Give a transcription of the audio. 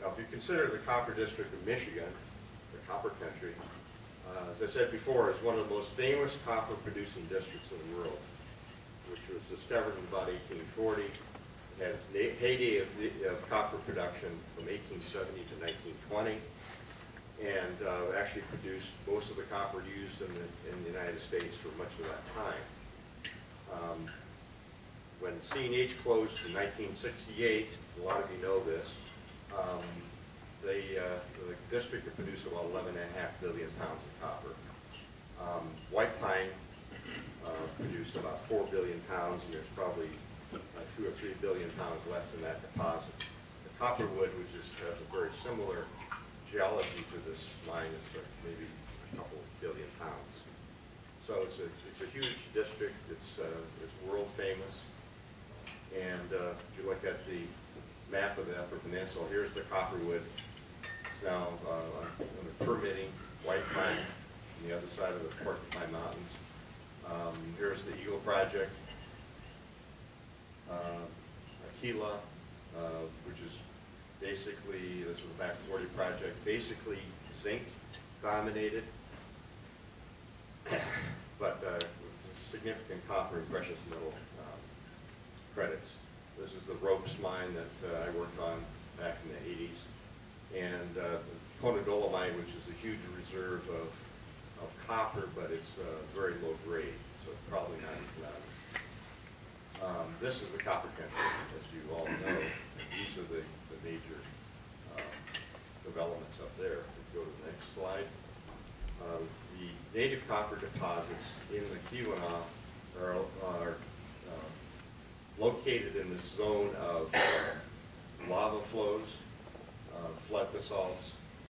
Now, if you consider the Copper District of Michigan, the copper country, uh, as I said before, is one of the most famous copper producing districts in the world, which was discovered in about 1840. It had its heyday of, of copper production from 1870 to 1920, and uh, actually produced most of the copper used in the, in the United States for much of that time. Um, when C&H closed in 1968, a lot of you know this, um, they, uh, the district had produced about 11 and a half billion pounds of copper. Um, White Pine uh, produced about 4 billion pounds, and there's probably uh, 2 or 3 billion pounds left in that deposit. The Copperwood, which is, has a very similar geology to this mine, is uh, maybe a couple billion pounds. So it's a, it's a huge district, it's, uh, it's world famous. And uh, if you look at the map of the Upper Peninsula, here's the Copperwood. It's now uh, under permitting, White Pine, on the other side of the Porcupine Mountains. Um, Here's the Eagle Project. Uh, Aquila, uh, which is basically, this was a Back 40 project, basically zinc dominated but uh, with significant copper and precious metal um, credits. This is the ropes mine that uh, I worked on back in the 80s. And uh, Kona Dolomite, which is a huge reserve of, of copper, but it's uh, very low grade, so probably not economic. Um, This is the copper country, as you all know. These are the, the major um, developments up there. If you Go to the next slide. Um, The native copper deposits in the Keweenaw are, are um, located in the zone of lava flows, uh, flood basalts,